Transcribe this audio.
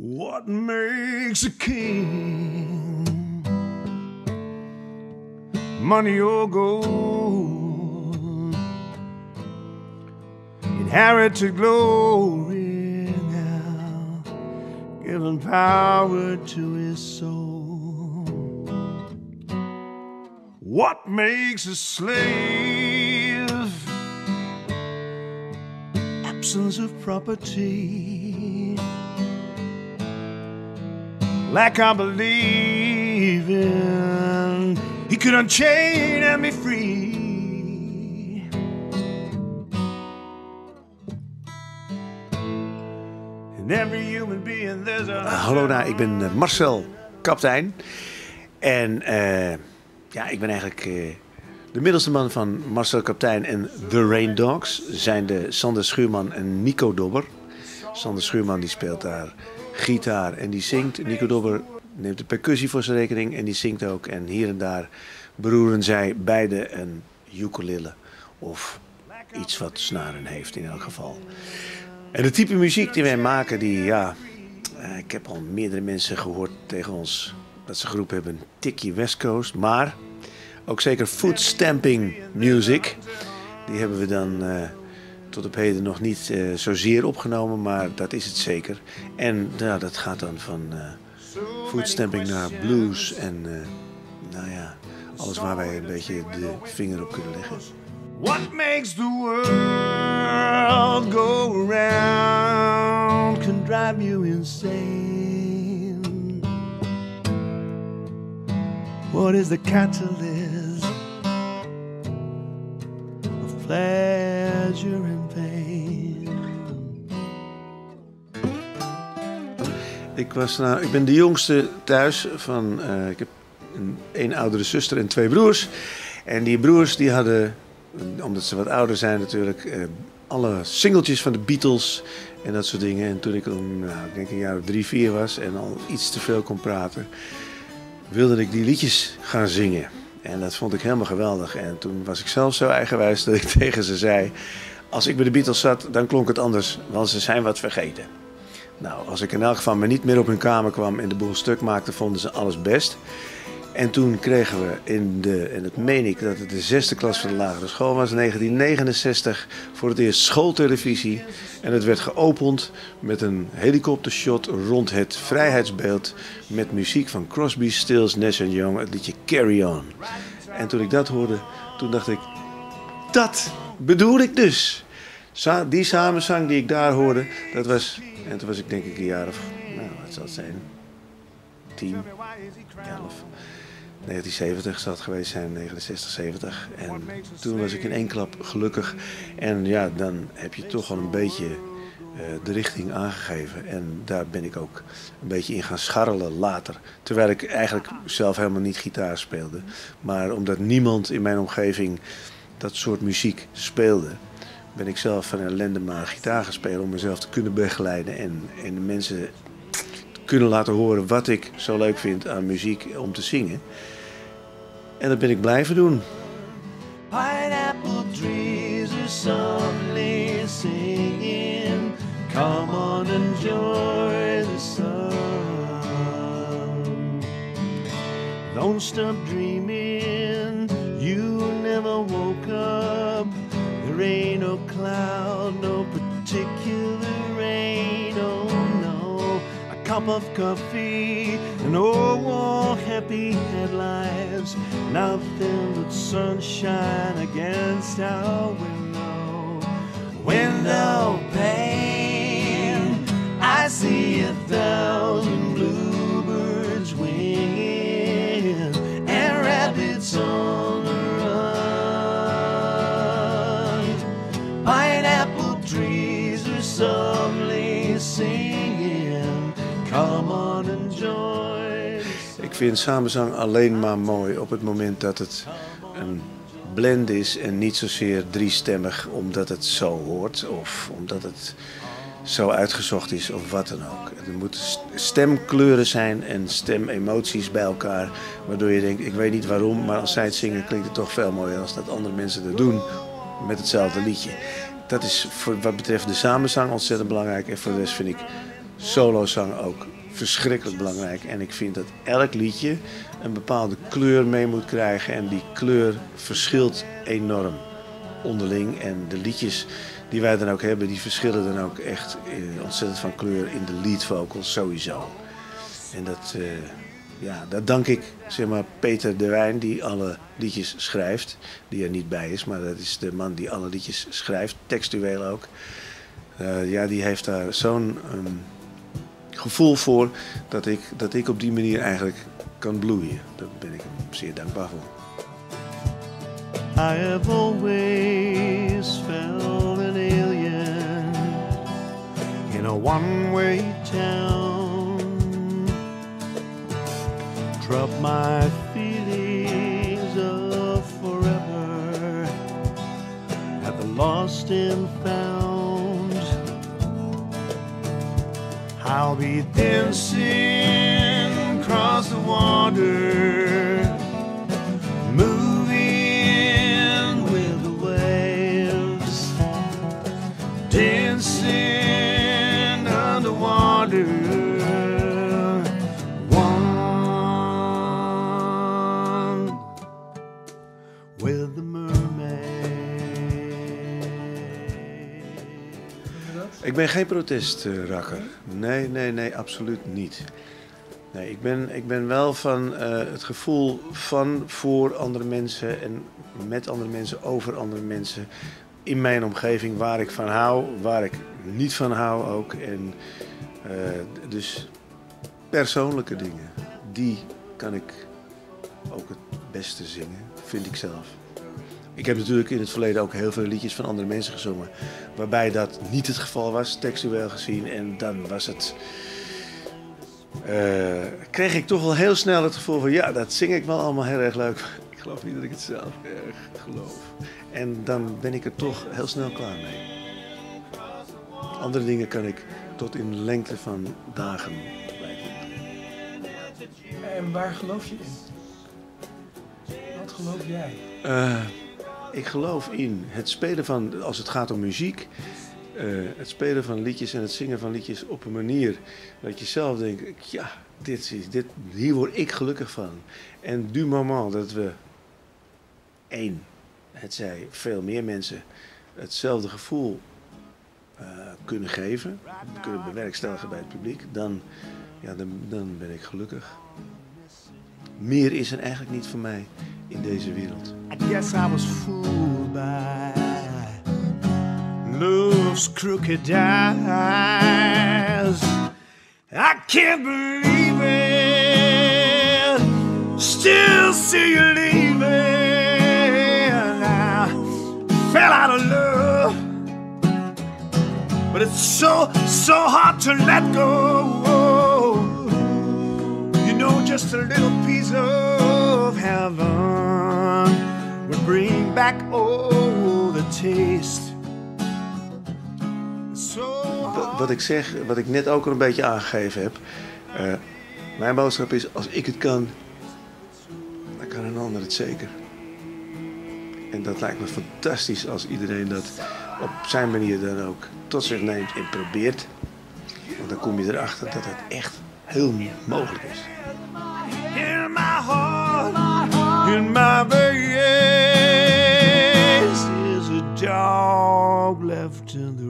What makes a king? Money or gold? Inherited glory now, given power to his soul. What makes a slave? Absence of property like I believe. He could unchain and be free. Every human being. Uh, hallo daar, ik ben uh, Marcel Kaptein. En uh, ja, ik ben eigenlijk de middelste man van Marcel Kaptein en The Rain Dogs. Zijn de Sander Schuurman en Nico Dobber. Sander Schuurman die speelt daar gitaar en die zingt. Nico Dobber neemt de percussie voor zijn rekening en die zingt ook. En hier en daar beroeren zij beide een ukulele of iets wat snaren heeft in elk geval. En de type muziek die wij maken, die ja, eh, ik heb al meerdere mensen gehoord tegen ons dat ze groep hebben Tikkie West Coast, maar ook zeker food stamping music. Die hebben we dan uh, tot op heden nog niet uh, zozeer opgenomen, maar dat is het zeker. En ja, dat gaat dan van uh, foodstamping naar blues en nou ja, alles waar wij een beetje de vinger op kunnen leggen. What makes the world go round can drive you insane. What is the catalyst of pleasure Ik, was, ik ben de jongste thuis van. Uh, ik heb een, oudere zuster en twee broers. En die broers die hadden omdat ze wat ouder zijn natuurlijk, eh, alle singeltjes van de Beatles en dat soort dingen. En toen ik een, nou, ik denk een jaar of drie, vier was en al iets te veel kon praten, wilde ik die liedjes gaan zingen. En dat vond ik helemaal geweldig. En toen was ik zelf zo eigenwijs dat ik tegen ze zei: Als ik bij de Beatles zat, dan klonk het anders, want ze zijn wat vergeten. Nou, als ik in elk geval maar niet meer op hun kamer kwam en de boel stuk maakte, vonden ze alles best. En toen kregen we in de, en het meen ik dat het de zesde klas van de lagere school was, 1969, voor het eerst schooltelevisie. En het werd geopend met een helikoptershot rond het vrijheidsbeeld met muziek van Crosby, Stills, Nash Young, het liedje Carry On. En toen ik dat hoorde, toen dacht ik, dat bedoel ik dus. Die samenzang die ik daar hoorde, dat was, en toen was ik denk ik een jaar of, nou wat zal het zijn, 10, 11. 1970 zou het geweest zijn, 69, 70. En toen was ik in één klap gelukkig. En ja, dan heb je toch al een beetje uh, de richting aangegeven. En daar ben ik ook een beetje in gaan scharrelen later. Terwijl ik eigenlijk zelf helemaal niet gitaar speelde. Maar omdat niemand in mijn omgeving dat soort muziek speelde, ben ik zelf van ellende maar gitaar gaan spelen om mezelf te kunnen begeleiden en, en de mensen kunnen laten horen wat ik zo leuk vind aan muziek om te zingen. En dat ben ik blijven doen. Pineapple trees are softly singing. Come on, enjoy the sun. Don't stop dreaming. You never. There ain't no oh cloud, no particular rain. Oh no, a cup of coffee and oh, happy headlights. Nothing but sunshine against our window. Window pane, I see it thousand singing. Come on and join. Ik vind samenzang alleen maar mooi op het moment dat het een blend is en niet zozeer driestemmig omdat het zo hoort of omdat het zo uitgezocht is of wat dan ook. Er moeten stemkleuren zijn en stememoties bij elkaar, waardoor je denkt, ik weet niet waarom, maar als zij het zingen klinkt het toch veel mooier als dat andere mensen het doen met hetzelfde liedje. Dat is voor wat betreft de samenzang ontzettend belangrijk en voor de rest vind ik solozang ook verschrikkelijk belangrijk. En ik vind dat elk liedje een bepaalde kleur mee moet krijgen. En die kleur verschilt enorm onderling. En de liedjes die wij dan ook hebben, die verschillen dan ook echt eh, ontzettend van kleur in de lead vocals sowieso. En dat, uh, ja, dat dank ik zeg maar, Peter de Wijn, die alle liedjes schrijft. Die er niet bij is, maar dat is de man die alle liedjes schrijft, textueel ook. Uh, ja, die heeft daar zo'n um, gevoel voor dat ik, dat ik op die manier eigenlijk kan bloeien. Daar ben ik hem zeer dankbaar voor. I have always felt an alien in a one-way town. Drop my feelings of forever at the lost and found. I'll be dancing across the water, Ik ben geen protestrakker. Nee, nee, nee, absoluut niet. Nee, ik ben, ik ben wel van uh, het gevoel van voor andere mensen en met andere mensen, over andere mensen. In mijn omgeving waar ik van hou, waar ik niet van hou ook. En uh, dus persoonlijke dingen, die kan ik ook het beste zingen, vind ik zelf. Ik heb natuurlijk in het verleden ook heel veel liedjes van andere mensen gezongen. Waarbij dat niet het geval was, textueel gezien. En dan was het. Uh, kreeg ik toch wel heel snel het gevoel van ja, dat zing ik wel allemaal heel erg leuk. Ik geloof niet dat ik het zelf erg geloof. En dan ben ik er toch heel snel klaar mee. Andere dingen kan ik tot in lengte van dagen blijven. En waar geloof je in? Wat geloof jij? Uh, ik geloof in het spelen van, als het gaat om muziek, uh, het spelen van liedjes en het zingen van liedjes op een manier dat je zelf denkt, ja, dit is, dit, hier word ik gelukkig van. En du moment dat we één, het zij veel meer mensen hetzelfde gevoel uh, kunnen geven, kunnen bewerkstelligen bij het publiek, dan, ja, dan, dan ben ik gelukkig. Meer is er eigenlijk niet voor mij in deze wereld. I guess I was fooled by love's crooked eyes. I can't believe it. Still see you leaving. I fell out of love. But it's so, so hard to let go. You know, just a little piece of heaven would bring back all the taste. Wat ik zeg, wat ik net ook al een beetje aangegeven heb. Uh, mijn boodschap is: als ik het kan, dan kan een ander het zeker. En dat lijkt me fantastisch als iedereen dat op zijn manier dan ook tot zich neemt en probeert. Want dan kom je erachter dat het echt heel mogelijk is. Is a dog left in the rain.